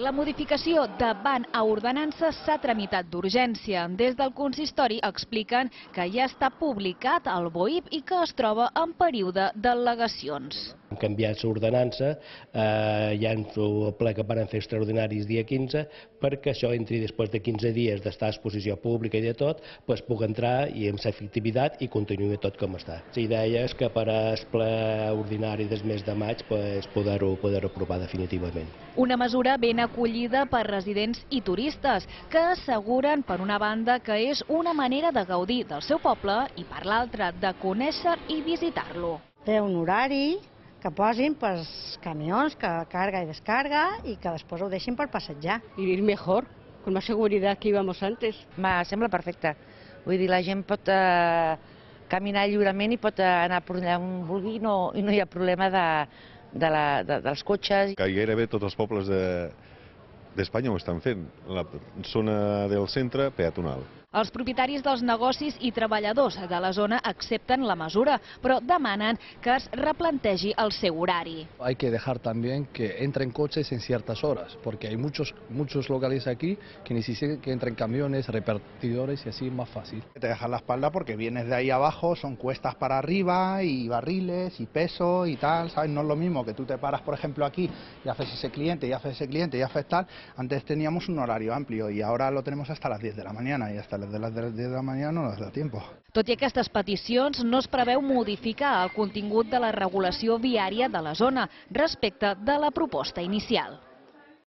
La modificació davant a ordenança s'ha tramitat d'urgència. Des del consistori expliquen que ja està publicat al BOIP i que es troba en període d'al·legacions. Canviat l'ordenança, eh, ja en el ple que van fer extraordinaris dia 15, perquè això entri després de 15 dies d'estar a exposició pública i de tot, pues, puc entrar i amb efectivitat i continuï tot com està. La idea és que per al ple ordinari del mes de maig pues, poder-ho poder aprovar definitivament. Una mesura ben acollida per residents i turistes, que asseguren, per una banda, que és una manera de gaudir del seu poble i, per l'altra, de conèixer i visitar-lo. Té un horari que posin pels camions, que carga i descarga, i que després ho deixin per passejar. vivir mejor, con más seguridad que íbamos antes. Me sembla perfecte. Vull dir, la gent pot eh, caminar lliurement i pot eh, anar per allà on vulgui i no, i no hi ha problema de, de la, de, dels cotxes. que gairebé tots els pobles de- d'Espanya ho estan fent. La zona del centre, peatonal. Els propietaris dels negocis i treballadors de la zona accepten la mesura, però demanen que es replantegi el seu horari. Hay que dejar también que entren coches en ciertas horas, porque hay muchos, muchos locales aquí que necesitan que entren camiones, repartidores y así es más fácil. Te dejas la espalda porque vienes de ahí abajo, son cuestas para arriba y barriles y peso y tal, ¿sabes? No es lo mismo que tú te paras, por ejemplo, aquí y haces ese cliente y haces ese cliente y haces tal. Antes teníamos un horario amplio y ahora lo tenemos hasta las 10 de la mañana y hasta las de las 10 de la mañana no nos da tiempo. Tot i aquestes peticions, no es preveu modificar el contingut de la regulació viària de la zona respecte de la proposta inicial.